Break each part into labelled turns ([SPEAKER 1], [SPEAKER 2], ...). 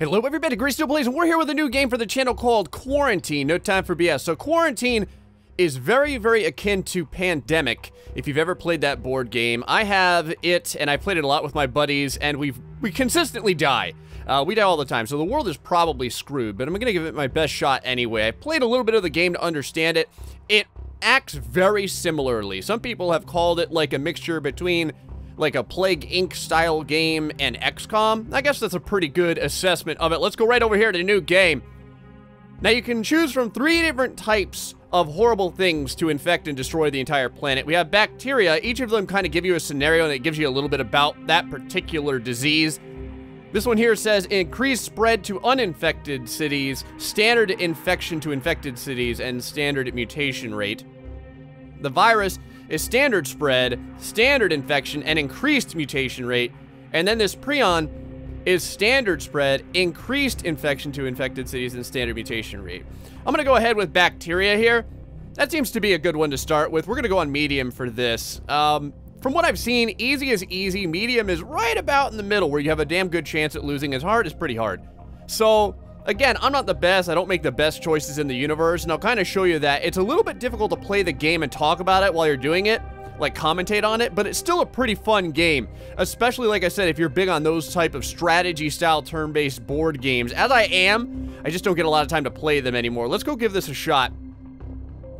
[SPEAKER 1] Hello everybody, GrayStillPlays, and we're here with a new game for the channel called Quarantine. No time for BS. So Quarantine is very, very akin to Pandemic, if you've ever played that board game. I have it, and I played it a lot with my buddies, and we've we consistently die. Uh, we die all the time, so the world is probably screwed, but I'm gonna give it my best shot anyway. I played a little bit of the game to understand it. It acts very similarly. Some people have called it like a mixture between like a Plague Inc. style game and XCOM. I guess that's a pretty good assessment of it. Let's go right over here to new game. Now you can choose from three different types of horrible things to infect and destroy the entire planet. We have bacteria. Each of them kind of give you a scenario and it gives you a little bit about that particular disease. This one here says increased spread to uninfected cities, standard infection to infected cities, and standard mutation rate. The virus is standard spread, standard infection, and increased mutation rate. And then this prion is standard spread, increased infection to infected cities, and standard mutation rate. I'm gonna go ahead with bacteria here. That seems to be a good one to start with. We're gonna go on medium for this. Um, from what I've seen, easy is easy, medium is right about in the middle where you have a damn good chance at losing. As hard is pretty hard. So, Again, I'm not the best. I don't make the best choices in the universe, and I'll kind of show you that it's a little bit difficult to play the game and talk about it while you're doing it, like commentate on it, but it's still a pretty fun game, especially, like I said, if you're big on those type of strategy-style turn-based board games. As I am, I just don't get a lot of time to play them anymore. Let's go give this a shot.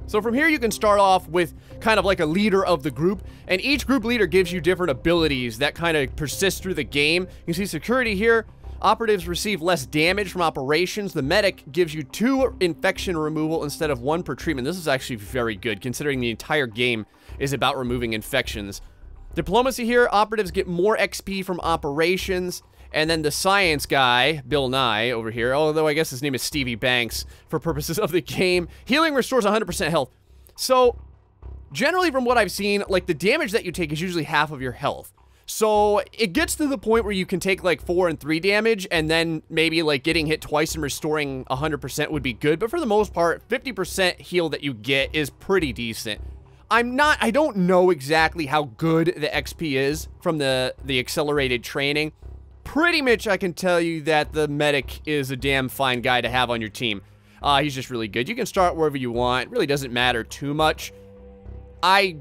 [SPEAKER 1] So from here, you can start off with kind of like a leader of the group, and each group leader gives you different abilities that kind of persist through the game. You can see security here, Operatives receive less damage from operations. The medic gives you two infection removal instead of one per treatment. This is actually very good, considering the entire game is about removing infections. Diplomacy here, operatives get more XP from operations. And then the science guy, Bill Nye, over here, although I guess his name is Stevie Banks for purposes of the game. Healing restores 100% health. So, generally from what I've seen, like, the damage that you take is usually half of your health. So it gets to the point where you can take like 4 and 3 damage and then maybe like getting hit twice and restoring 100% would be good. But for the most part, 50% heal that you get is pretty decent. I'm not, I don't know exactly how good the XP is from the, the accelerated training. Pretty much I can tell you that the medic is a damn fine guy to have on your team. Uh, he's just really good. You can start wherever you want. It really doesn't matter too much. I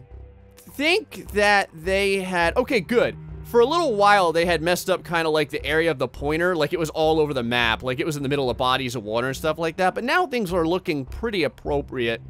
[SPEAKER 1] think that they had... Okay, good. For a little while, they had messed up kind of like the area of the pointer. Like, it was all over the map. Like, it was in the middle of bodies of water and stuff like that. But now things are looking pretty appropriate.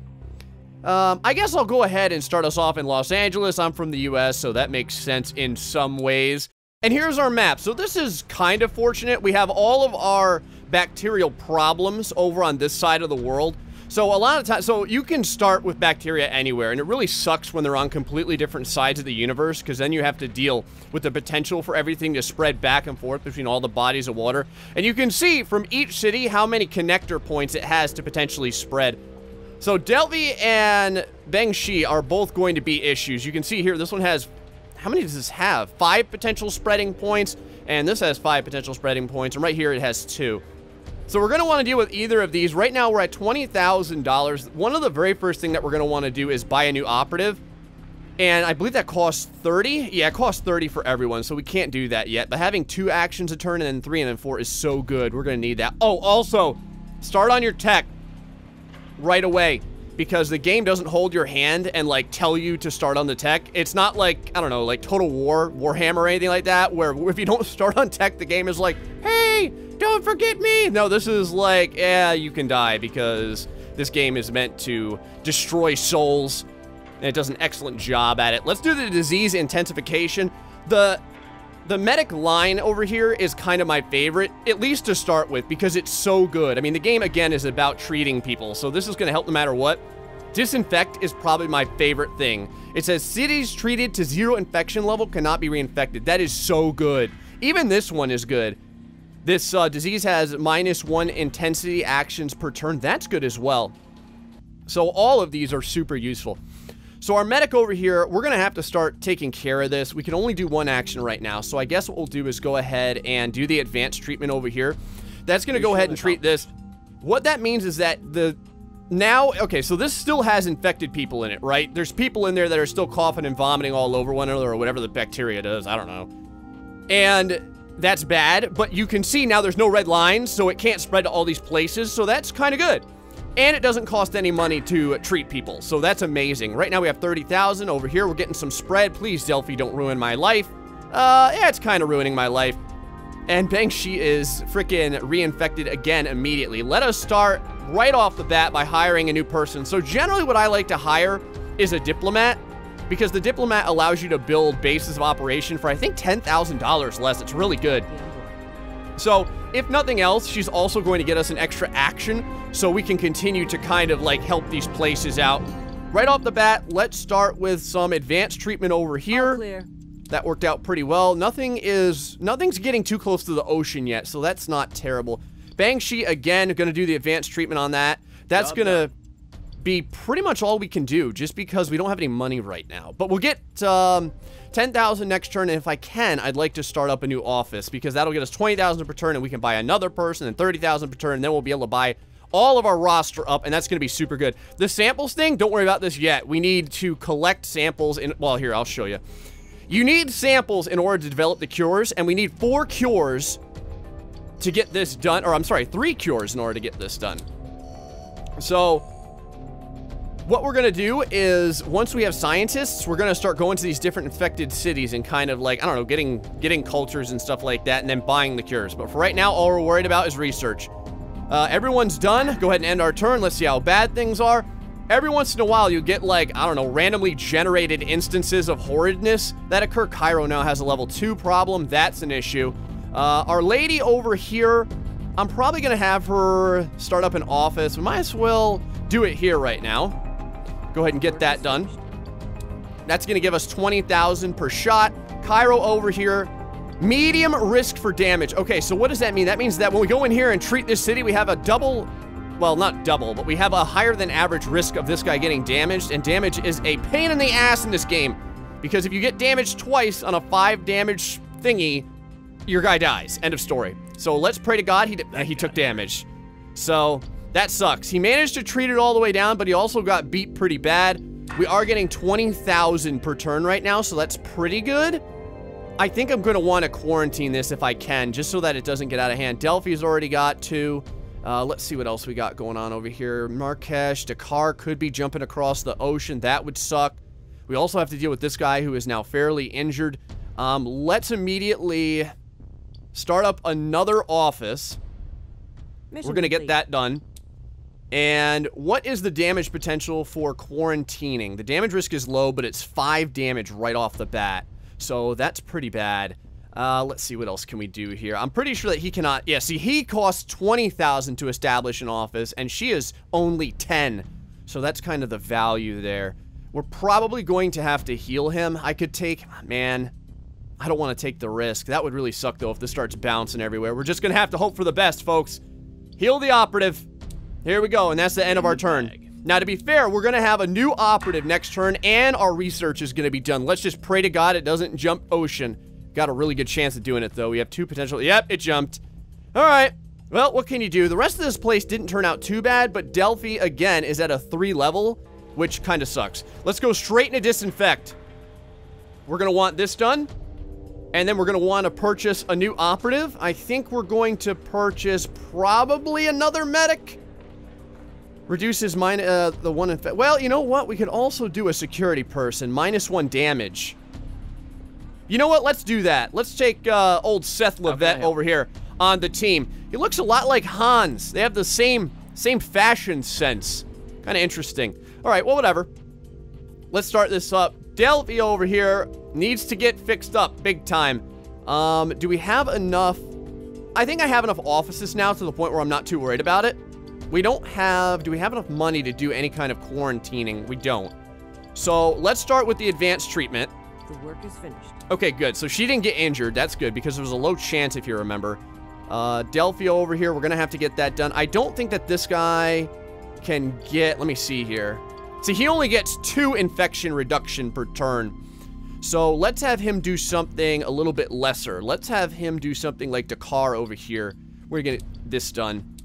[SPEAKER 1] Um, I guess I'll go ahead and start us off in Los Angeles. I'm from the U.S., so that makes sense in some ways. And here's our map. So this is kind of fortunate. We have all of our bacterial problems over on this side of the world. So a lot of times, so you can start with bacteria anywhere, and it really sucks when they're on completely different sides of the universe, because then you have to deal with the potential for everything to spread back and forth between all the bodies of water. And you can see from each city how many connector points it has to potentially spread. So Delphi and Bengshi are both going to be issues. You can see here, this one has, how many does this have? Five potential spreading points, and this has five potential spreading points, and right here it has two. So we're going to want to deal with either of these. Right now, we're at $20,000. One of the very first thing that we're going to want to do is buy a new operative. And I believe that costs 30. Yeah, it costs 30 for everyone, so we can't do that yet. But having two actions a turn and then three and then four is so good. We're going to need that. Oh, also, start on your tech right away because the game doesn't hold your hand and like tell you to start on the tech. It's not like, I don't know, like Total War, Warhammer or anything like that where if you don't start on tech, the game is like, hey, don't forget me! No, this is like, yeah, you can die because this game is meant to destroy souls, and it does an excellent job at it. Let's do the disease intensification. The the medic line over here is kind of my favorite, at least to start with, because it's so good. I mean, the game, again, is about treating people, so this is going to help no matter what. Disinfect is probably my favorite thing. It says, cities treated to zero infection level cannot be reinfected. That is so good. Even this one is good. This uh, disease has minus one intensity actions per turn. That's good as well. So all of these are super useful. So our medic over here, we're going to have to start taking care of this. We can only do one action right now. So I guess what we'll do is go ahead and do the advanced treatment over here. That's going to go ahead and treat this. What that means is that the now, okay, so this still has infected people in it, right? There's people in there that are still coughing and vomiting all over one another or whatever the bacteria does. I don't know. And that's bad, but you can see now there's no red lines, so it can't spread to all these places, so that's kind of good. And it doesn't cost any money to treat people, so that's amazing. Right now we have 30,000. Over here, we're getting some spread. Please, Delphi, don't ruin my life. Uh, yeah, it's kind of ruining my life. And Banshee is freaking reinfected again immediately. Let us start right off the bat by hiring a new person. So generally what I like to hire is a diplomat because the diplomat allows you to build bases of operation for I think $10,000 less. It's really good. So, if nothing else, she's also going to get us an extra action so we can continue to kind of like help these places out. Right off the bat, let's start with some advanced treatment over here. That worked out pretty well. Nothing is, nothing's getting too close to the ocean yet, so that's not terrible. Bangshi, again, gonna do the advanced treatment on that. That's gonna be pretty much all we can do, just because we don't have any money right now. But we'll get um, 10,000 next turn, and if I can, I'd like to start up a new office, because that'll get us 20,000 per turn, and we can buy another person, and 30,000 per turn, and then we'll be able to buy all of our roster up, and that's going to be super good. The samples thing, don't worry about this yet. We need to collect samples in, well, here, I'll show you. You need samples in order to develop the cures, and we need four cures to get this done, or I'm sorry, three cures in order to get this done. So, what we're gonna do is once we have scientists, we're gonna start going to these different infected cities and kind of like, I don't know, getting getting cultures and stuff like that and then buying the cures. But for right now, all we're worried about is research. Uh, everyone's done. Go ahead and end our turn. Let's see how bad things are. Every once in a while, you get like, I don't know, randomly generated instances of horridness that occur. Cairo now has a level 2 problem. That's an issue. Uh, our lady over here, I'm probably going to have her start up an office. We might as well do it here right now. Go ahead and get that done. That's going to give us 20,000 per shot. Cairo over here. Medium risk for damage. Okay, so what does that mean? That means that when we go in here and treat this city, we have a double, well, not double, but we have a higher than average risk of this guy getting damaged, and damage is a pain in the ass in this game. Because if you get damaged twice on a five damage thingy, your guy dies. End of story. So let's pray to God he, he took damage. So that sucks. He managed to treat it all the way down, but he also got beat pretty bad. We are getting 20,000 per turn right now, so that's pretty good. I think I'm going to want to quarantine this if I can, just so that it doesn't get out of hand. Delphi's already got two. Uh, let's see what else we got going on over here. Marrakesh, Dakar could be jumping across the ocean. That would suck. We also have to deal with this guy who is now fairly injured. Um, let's immediately start up another office. Mission We're going to get that done. And what is the damage potential for quarantining? The damage risk is low, but it's 5 damage right off the bat. So that's pretty bad. Uh, let's see, what else can we do here? I'm pretty sure that he cannot... Yeah, see, he costs 20,000 to establish an office, and she is only 10. So that's kind of the value there. We're probably going to have to heal him. I could take... Man, I don't want to take the risk. That would really suck, though, if this starts bouncing everywhere. We're just going to have to hope for the best, folks. Heal the operative. Here we go, and that's the end of our turn. Now, to be fair, we're going to have a new operative next turn, and our research is going to be done. Let's just pray to God it doesn't jump ocean. Got a really good chance of doing it, though. We have two potential... Yep, it jumped. All right. Well, what can you do? The rest of this place didn't turn out too bad, but Delphi, again, is at a 3 level, which kind of sucks. Let's go straight into Disinfect. We're going to want this done. And then we're going to want to purchase a new operative. I think we're going to purchase probably another medic. Reduces mine, uh, the one in Well, you know what? We could also do a security person. Minus one damage. You know what? Let's do that. Let's take uh, old Seth Levette okay. over here on the team. He looks a lot like Hans. They have the same same fashion sense. Kind of interesting. All right, well, whatever. Let's start this up. Delphi over here needs to get fixed up big time. Um, do we have enough? I think I have enough offices now to the point where I'm not too worried about it. We don't have, do we have enough money to do any kind of quarantining? We don't. So let's start with the advanced treatment.
[SPEAKER 2] The work is finished.
[SPEAKER 1] Okay, good. So she didn't get injured. That's good because there was a low chance if you remember. Uh, Delphi over here, we're going to have to get that done. I don't think that this guy can get, let me see here. See, he only gets two infection reduction per turn. So let's have him do something a little bit lesser. Let's have him do something like Dakar over here. We're going to get this done.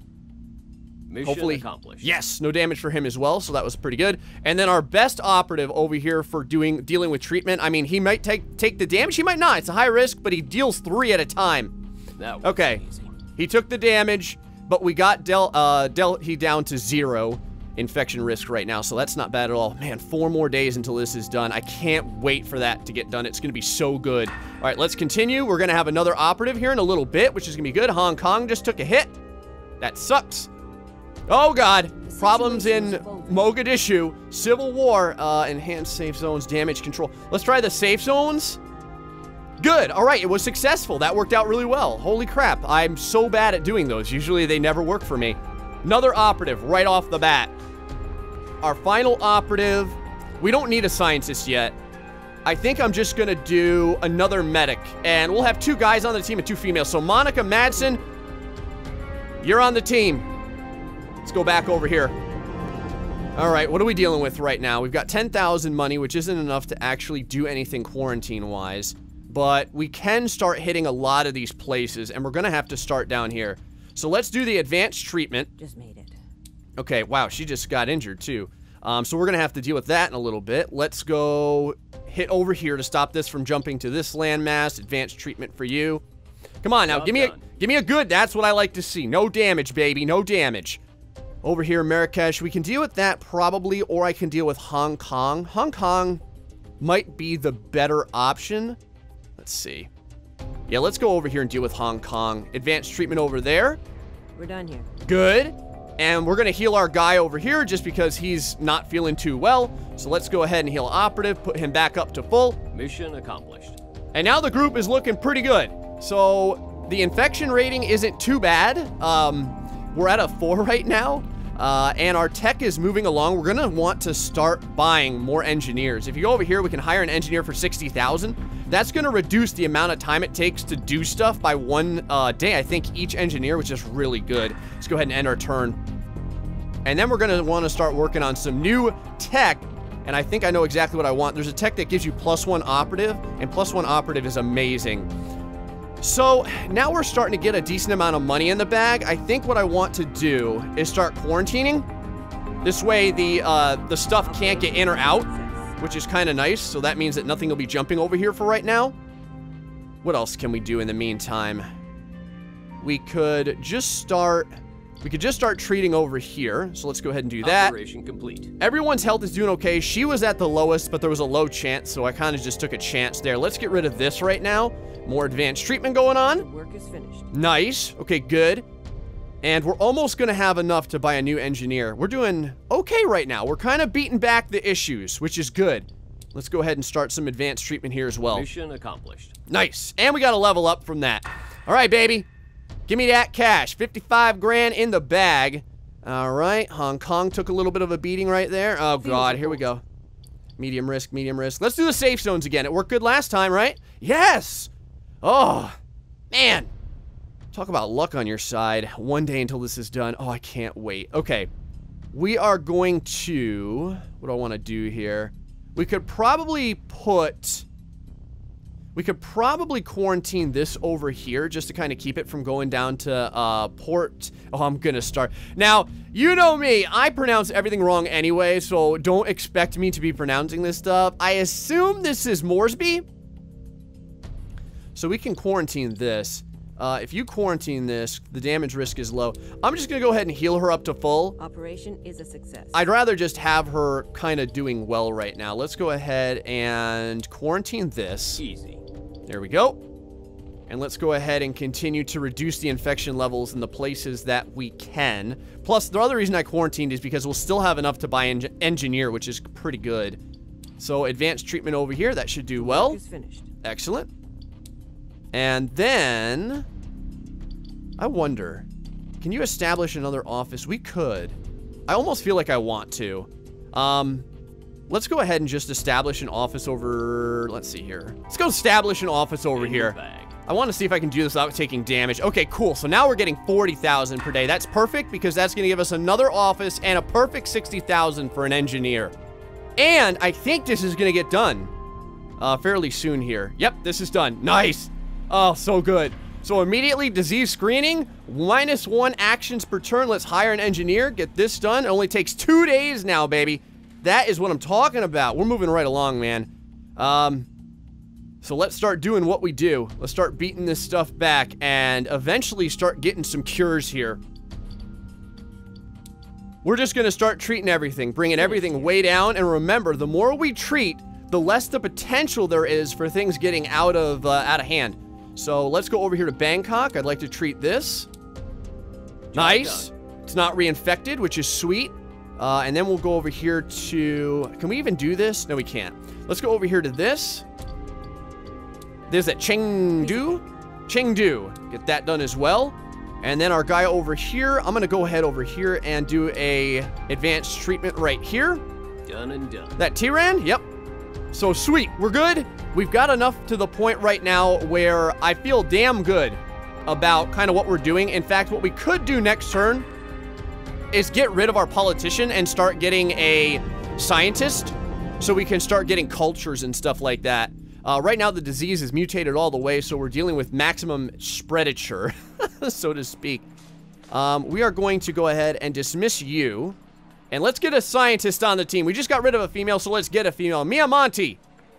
[SPEAKER 3] Mission Hopefully, accomplished.
[SPEAKER 1] Yes, no damage for him as well, so that was pretty good. And then our best operative over here for doing dealing with treatment. I mean, he might take take the damage, he might not. It's a high risk, but he deals three at a time. Okay. He took the damage, but we got Del, uh, Del, he down to zero infection risk right now, so that's not bad at all. Man, four more days until this is done. I can't wait for that to get done. It's going to be so good. All right, let's continue. We're going to have another operative here in a little bit, which is going to be good. Hong Kong just took a hit. That sucks. Oh, God. Problems in Mogadishu. Civil war. Uh, enhanced safe zones. Damage control. Let's try the safe zones. Good. All right, it was successful. That worked out really well. Holy crap. I'm so bad at doing those. Usually they never work for me. Another operative right off the bat. Our final operative. We don't need a scientist yet. I think I'm just going to do another medic. And we'll have two guys on the team and two females. So Monica Madsen, you're on the team. Let's go back over here. All right, what are we dealing with right now? We've got 10,000 money, which isn't enough to actually do anything quarantine-wise but we can start hitting a lot of these places, and we're gonna have to start down here. So let's do the advanced treatment.
[SPEAKER 2] Just made it.
[SPEAKER 1] Okay, wow, she just got injured too. Um, so we're gonna have to deal with that in a little bit. Let's go hit over here to stop this from jumping to this landmass. Advanced treatment for you. Come on now, give me a give me a good. That's what I like to see. No damage, baby. No damage. Over here, in Marrakesh, we can deal with that probably, or I can deal with Hong Kong. Hong Kong might be the better option. Let's see. Yeah, let's go over here and deal with Hong Kong. Advanced treatment over there.
[SPEAKER 2] We're done here.
[SPEAKER 1] Good. And we're going to heal our guy over here just because he's not feeling too well. So let's go ahead and heal Operative, put him back up to full.
[SPEAKER 3] Mission accomplished.
[SPEAKER 1] And now the group is looking pretty good. So the infection rating isn't too bad. Um, we're at a 4 right now. Uh, and our tech is moving along. We're gonna want to start buying more engineers. If you go over here, we can hire an engineer for 60,000. That's gonna reduce the amount of time it takes to do stuff by one uh, day, I think, each engineer, which is really good. Let's go ahead and end our turn. And then we're gonna wanna start working on some new tech and I think I know exactly what I want. There's a tech that gives you plus one operative, and plus one operative is amazing. So now we're starting to get a decent amount of money in the bag. I think what I want to do is start quarantining. This way the uh, the stuff can't get in or out, which is kind of nice. So that means that nothing will be jumping over here for right now. What else can we do in the meantime? We could just start... We could just start treating over here. So let's go ahead and do that.
[SPEAKER 3] Operation complete.
[SPEAKER 1] Everyone's health is doing okay. She was at the lowest, but there was a low chance, so I kind of just took a chance there. Let's get rid of this right now. More advanced treatment going on.
[SPEAKER 2] Work is finished.
[SPEAKER 1] Nice. Okay, good. And we're almost going to have enough to buy a new engineer. We're doing okay right now. We're kind of beating back the issues, which is good. Let's go ahead and start some advanced treatment here as well.
[SPEAKER 3] Mission accomplished.
[SPEAKER 1] Nice. And we got a level up from that. All right, baby. Give me that cash. 55 grand in the bag. All right. Hong Kong took a little bit of a beating right there. Oh, God. Here we go. Medium risk, medium risk. Let's do the safe zones again. It worked good last time, right? Yes! Oh, man. Talk about luck on your side. One day until this is done. Oh, I can't wait. Okay. We are going to... What do I want to do here? We could probably put... We could probably quarantine this over here just to kind of keep it from going down to uh, port. Oh, I'm going to start. Now, you know me. I pronounce everything wrong anyway, so don't expect me to be pronouncing this stuff. I assume this is Moresby. So we can quarantine this. Uh, if you quarantine this, the damage risk is low. I'm just going to go ahead and heal her up to full.
[SPEAKER 2] Operation is a success.
[SPEAKER 1] I'd rather just have her kind of doing well right now. Let's go ahead and quarantine this.
[SPEAKER 3] Easy.
[SPEAKER 1] There we go. And let's go ahead and continue to reduce the infection levels in the places that we can. Plus, the other reason I quarantined is because we'll still have enough to buy en engineer, which is pretty good. So advanced treatment over here, that should do well. Excellent. And then, I wonder, can you establish another office? We could. I almost feel like I want to. Um, let's go ahead and just establish an office over, let's see here. Let's go establish an office over here. I want to see if I can do this without taking damage. Okay, cool. So now we're getting 40,000 per day. That's perfect because that's going to give us another office and a perfect 60,000 for an engineer. And I think this is going to get done uh, fairly soon here. Yep, this is done. Nice. Oh, so good. So immediately, disease screening, minus one actions per turn. Let's hire an engineer, get this done. It only takes two days now, baby. That is what I'm talking about. We're moving right along, man. Um, So let's start doing what we do. Let's start beating this stuff back and eventually start getting some cures here. We're just going to start treating everything, bringing everything way down. And remember, the more we treat, the less the potential there is for things getting out of, uh, out of hand. So let's go over here to Bangkok. I'd like to treat this. Nice. It's not reinfected, which is sweet. Uh, and then we'll go over here to... Can we even do this? No, we can't. Let's go over here to this. There's that Chengdu. Chengdu. Get that done as well. And then our guy over here, I'm going to go ahead over here and do a advanced treatment right here.
[SPEAKER 3] Done and done.
[SPEAKER 1] That Tiran? Yep. So sweet. We're good. We've got enough to the point right now where I feel damn good about kind of what we're doing. In fact, what we could do next turn is get rid of our politician and start getting a scientist so we can start getting cultures and stuff like that. Uh, right now, the disease is mutated all the way, so we're dealing with maximum spreadature, so to speak. Um, we are going to go ahead and dismiss you. And let's get a scientist on the team. We just got rid of a female, so let's get a female. Mia Monty,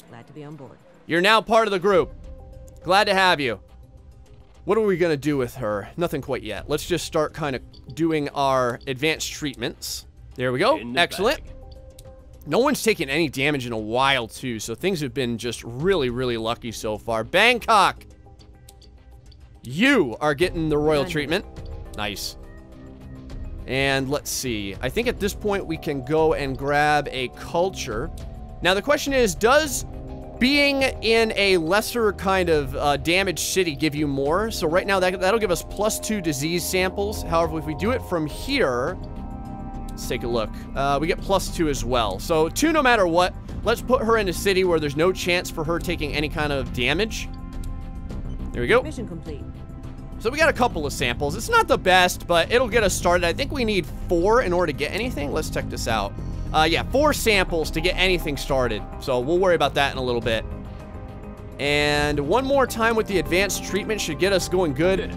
[SPEAKER 2] Glad to be on board.
[SPEAKER 1] you're now part of the group. Glad to have you. What are we going to do with her? Nothing quite yet. Let's just start kind of doing our advanced treatments. There we go.
[SPEAKER 3] The
[SPEAKER 1] Excellent.
[SPEAKER 3] bag.
[SPEAKER 1] No one's taken any damage in a while, too, so things have been just really, really lucky so far. Bangkok! You are getting the royal treatment. Nice. And let's see. I think at this point we can go and grab a culture. Now, the question is, does being in a lesser kind of uh, damaged city give you more? So right now, that, that'll give us plus two disease samples. However, if we do it from here, Let's take a look. Uh, we get plus two as well. So two no matter what. Let's put her in a city where there's no chance for her taking any kind of damage. There we go.
[SPEAKER 2] Mission complete.
[SPEAKER 1] So we got a couple of samples. It's not the best, but it'll get us started. I think we need four in order to get anything. Let's check this out. Uh, yeah, four samples to get anything started. So we'll worry about that in a little bit. And one more time with the advanced treatment should get us going good.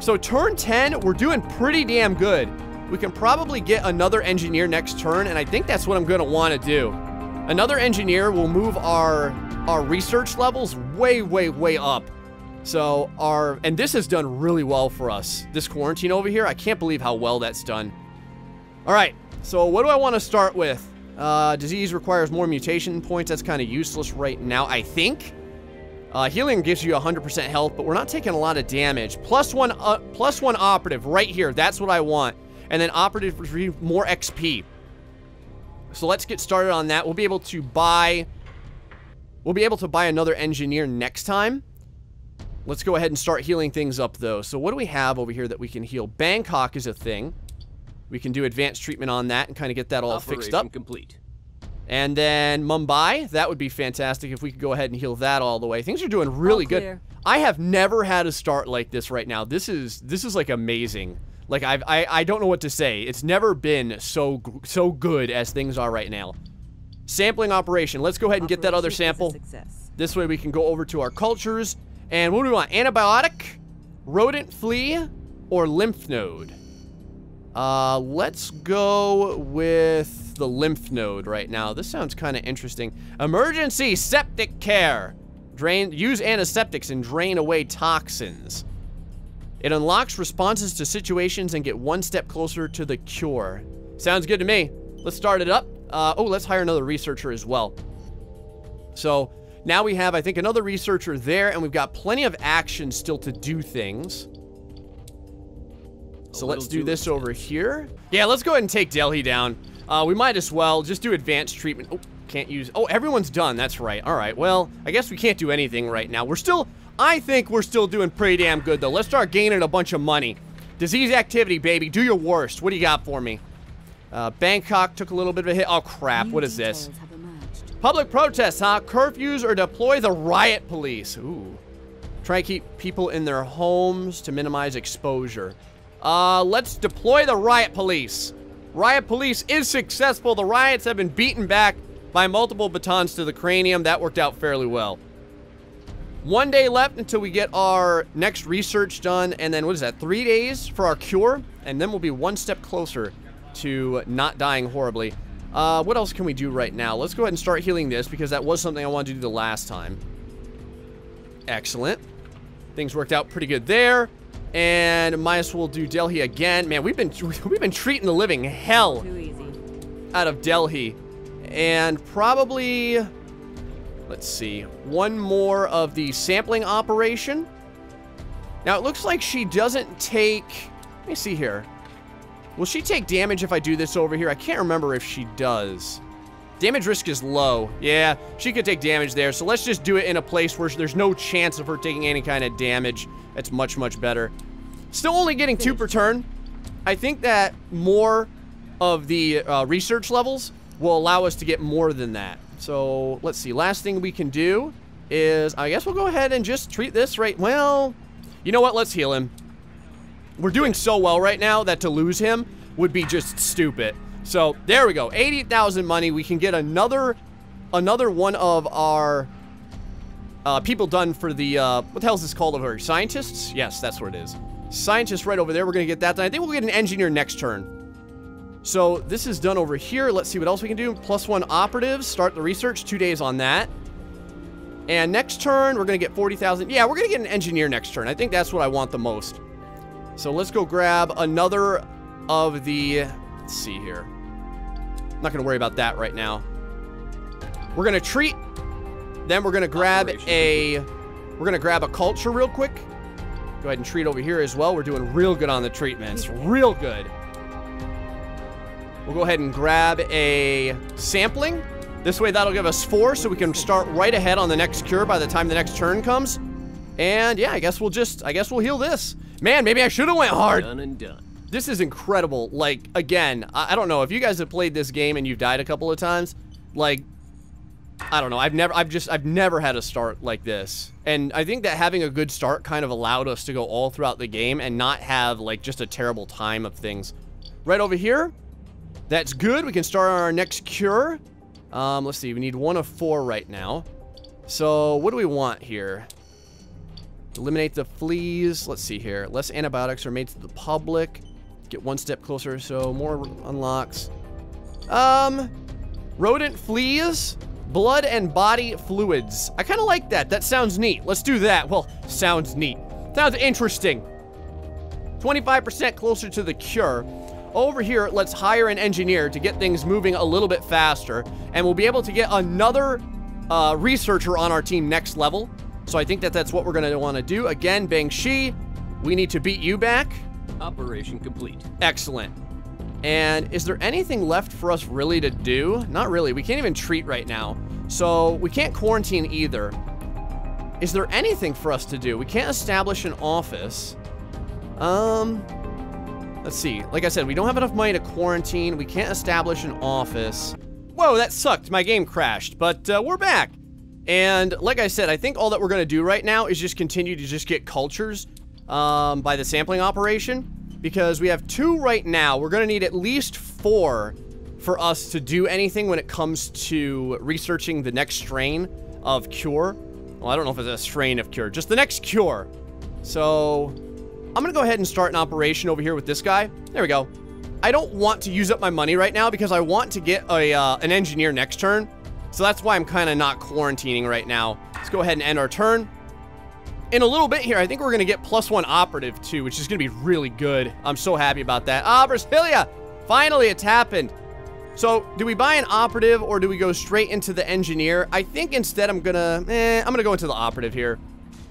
[SPEAKER 1] So turn 10, we're doing pretty damn good. We can probably get another engineer next turn, and I think that's what I'm going to want to do. Another engineer will move our our research levels way, way, way up. So our, and this has done really well for us. This quarantine over here, I can't believe how well that's done. All right, so what do I want to start with? Uh, disease requires more mutation points. That's kind of useless right now, I think. Uh, healing gives you 100% health, but we're not taking a lot of damage. Plus one, uh, plus one operative right here. That's what I want. And then operative more XP. So let's get started on that. We'll be able to buy... We'll be able to buy another engineer next time. Let's go ahead and start healing things up, though. So what do we have over here that we can heal? Bangkok is a thing. We can do advanced treatment on that and kind of get that all
[SPEAKER 3] Operation
[SPEAKER 1] fixed up.
[SPEAKER 3] complete.
[SPEAKER 1] And then Mumbai, that would be fantastic if we could go ahead and heal that all the way. Things are doing really good. I have never had a start like this right now. This is this is like amazing. Like I've, I I don't know what to say. It's never been so so good as things are right now. Sampling operation. Let's go ahead and get that other
[SPEAKER 2] Operation is a
[SPEAKER 1] sample.
[SPEAKER 2] Success.
[SPEAKER 1] This way we can go over to our cultures. And what do we want? Antibiotic, rodent flea, or lymph node? Uh, let's go with the lymph node right now. This sounds kind of interesting. Emergency septic care. Drain, use antiseptics and drain away toxins. It unlocks responses to situations and get one step closer to the cure. Sounds good to me. Let's start it up. Uh, oh, let's hire another researcher as well. So now we have, I think, another researcher there, and we've got plenty of action still to do things. So let's do this over here. Yeah, let's go ahead and take Delhi down. Uh, we might as well just do advanced treatment. Oh, can't use. Oh, everyone's done. That's right. All right. Well, I guess we can't do anything right now. We're still. I think we're still doing pretty damn good though. Let's start gaining a bunch of money. Disease activity, baby. Do your worst. What do you got for me? Uh, Bangkok took a little bit of a hit. Oh crap! What is this? Public protests, huh? Curfews or deploy the riot police. Ooh. Try and keep people in their homes to minimize exposure. Uh, let's deploy the riot police. Riot police is successful. The riots have been beaten back by multiple batons to the cranium. That worked out fairly well. One day left until we get our next research done, and then what is that, three days for our cure? And then we'll be one step closer to not dying horribly. Uh, what else can we do right now? Let's go ahead and start healing this, because that was something I wanted to do the last time. Excellent. Things worked out pretty good there. And might as well do Delhi again. Man, we've been we've been treating the living hell out of Delhi. And probably, let's see, one more of the sampling operation. Now, it looks like she doesn't take, let me see here. Will she take damage if I do this over here? I can't remember if she does. Damage risk is low. Yeah, she could take damage there. So let's just do it in a place where there's no chance of her taking any kind of damage. That's much, much better. Still only getting two per turn. I think that more of the uh, research levels will allow us to get more than that. So let's see. Last thing we can do is, I guess we'll go ahead and just treat this right. Well, you know what? Let's heal him. We're doing so well right now that to lose him would be just stupid. So there we go. 80,000 money. We can get another, another one of our uh, people done for the, uh, what the hell is this called over here? Scientists? Yes, that's what it is. Scientists right over there. We're going to get that done. I think we'll get an engineer next turn. So this is done over here. Let's see what else we can do. Plus one operatives. Start the research. Two days on that. And next turn, we're going to get 40,000. Yeah, we're going to get an engineer next turn. I think that's what I want the most. So let's go grab another of the... Let's see here. I'm not going to worry about that right now. We're going to treat. Then we're going to grab
[SPEAKER 3] Operation
[SPEAKER 1] a... We're going to grab a culture real quick. Go ahead and treat over here as well. We're doing real good on the treatments. Real good. We'll go ahead and grab a sampling. This way, that'll give us four, so we can start right ahead on the next cure by the time the next turn comes. And yeah, I guess we'll just, I guess we'll heal this. Man, maybe I should have went hard.
[SPEAKER 3] Done and done.
[SPEAKER 1] This is incredible. Like, again, I, I don't know if you guys have played this game and you've died a couple of times. Like, I don't know. I've never, I've just, I've never had a start like this. And I think that having a good start kind of allowed us to go all throughout the game and not have like just a terrible time of things. Right over here, that's good. We can start on our next cure. Um, let's see. We need one of four right now. So what do we want here? Eliminate the fleas. Let's see here. Less antibiotics are made to the public. Get one step closer, so more unlocks. Um, rodent fleas, blood and body fluids. I kind of like that. That sounds neat. Let's do that. Well, sounds neat. Sounds interesting. 25% closer to the cure. Over here, let's hire an engineer to get things moving a little bit faster, and we'll be able to get another uh, researcher on our team next level. So I think that that's what we're going to want to do. Again, Bang Shi, we need to beat you back.
[SPEAKER 3] Operation complete.
[SPEAKER 1] Excellent. And is there anything left for us really to do? Not really. We can't even treat right now. So we can't quarantine either. Is there anything for us to do? We can't establish an office. Um, let's see. Like I said, we don't have enough money to quarantine. We can't establish an office. Whoa, that sucked. My game crashed, but uh, we're back. And like I said, I think all that we're going to do right now is just continue to just get cultures um, by the sampling operation. Because we have two right now. We're going to need at least four for us to do anything when it comes to researching the next strain of cure. Well, I don't know if it's a strain of cure. Just the next cure. So, I'm going to go ahead and start an operation over here with this guy. There we go. I don't want to use up my money right now because I want to get a uh, an engineer next turn. So that's why I'm kind of not quarantining right now. Let's go ahead and end our turn. In a little bit here, I think we're going to get plus one operative too, which is going to be really good. I'm so happy about that. Ah, Brasilia! Finally, it's happened. So, do we buy an operative or do we go straight into the engineer? I think instead I'm to, eh, I'm going to go into the operative here.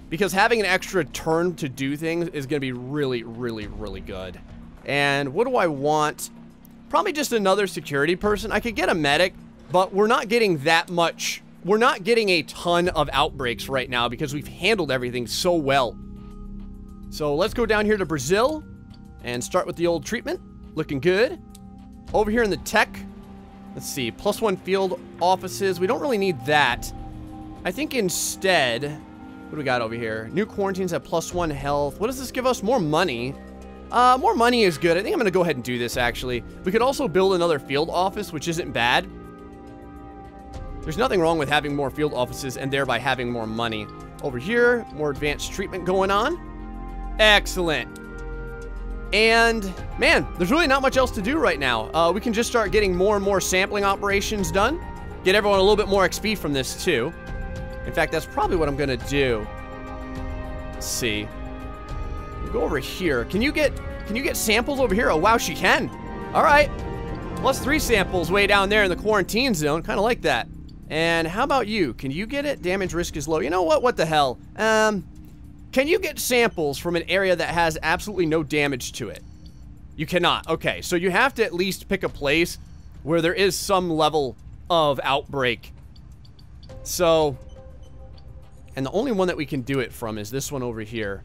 [SPEAKER 1] Because having an extra turn to do things is going to be really, really, really good. And what do I want? Probably just another security person. I could get a medic, but we're not getting that much. We're not getting a ton of outbreaks right now because we've handled everything so well. So let's go down here to Brazil and start with the old treatment. Looking good. Over here in the tech, let's see, plus one field offices. We don't really need that. I think instead, what do we got over here? New quarantines at plus one health. What does this give us? More money. Uh, more money is good. I think I'm going to go ahead and do this, actually. We could also build another field office, which isn't bad. There's nothing wrong with having more field offices and thereby having more money. Over here, more advanced treatment going on. Excellent. And, man, there's really not much else to do right now. Uh, we can just start getting more and more sampling operations done. Get everyone a little bit more XP from this, too. In fact, that's probably what I'm going to do. Let's see. Go over here. Can you get can you get samples over here? Oh wow, she can. All right. Plus three samples way down there in the quarantine zone. Kind of like that. And how about you? Can you get it? Damage risk is low. You know what? What the hell? Um, can you get samples from an area that has absolutely no damage to it? You cannot. Okay, so you have to at least pick a place where there is some level of outbreak. So, and the only one that we can do it from is this one over here.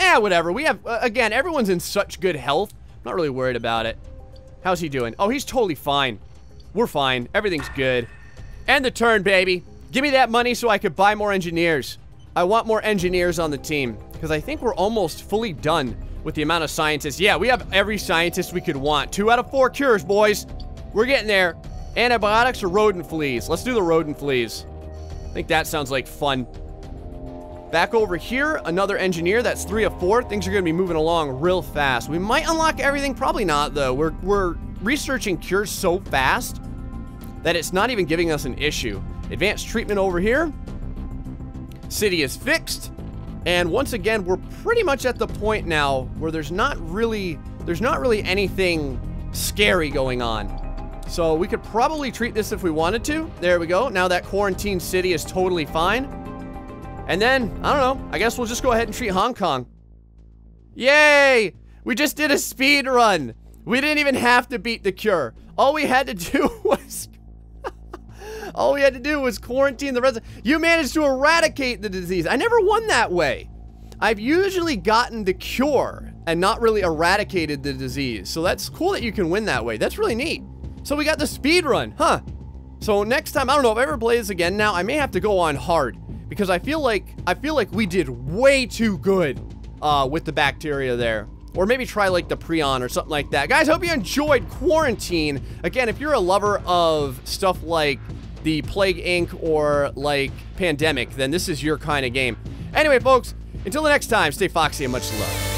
[SPEAKER 1] Eh, whatever. We have, uh, again, everyone's in such good health. I'm not really worried about it. How's he doing? Oh, he's totally fine. We're fine. Everything's good. End the turn, baby. Give me that money so I could buy more engineers. I want more engineers on the team because I think we're almost fully done with the amount of scientists. Yeah, we have every scientist we could want. Two out of four cures, boys. We're getting there. Antibiotics or rodent fleas? Let's do the rodent fleas. I think that sounds like fun. Back over here, another engineer. That's three of four. Things are going to be moving along real fast. We might unlock everything. Probably not, though. We're, we're researching cures so fast that it's not even giving us an issue. Advanced treatment over here. City is fixed. And once again, we're pretty much at the point now where there's not really, there's not really anything scary going on. So we could probably treat this if we wanted to. There we go. Now that quarantine city is totally fine. And then, I don't know, I guess we'll just go ahead and treat Hong Kong. Yay! We just did a speed run. We didn't even have to beat the cure. All we had to do was... all we had to do was quarantine the rest. You managed to eradicate the disease. I never won that way. I've usually gotten the cure and not really eradicated the disease. So that's cool that you can win that way. That's really neat. So we got the speed run, huh? So next time, I don't know if I ever play this again now, I may have to go on hard because I feel like I feel like we did way too good uh, with the bacteria there. Or maybe try like the Prion or something like that. Guys, hope you enjoyed Quarantine. Again, if you're a lover of stuff like the Plague Inc. or like Pandemic, then this is your kind of game. Anyway, folks, until the next time, stay foxy and much love.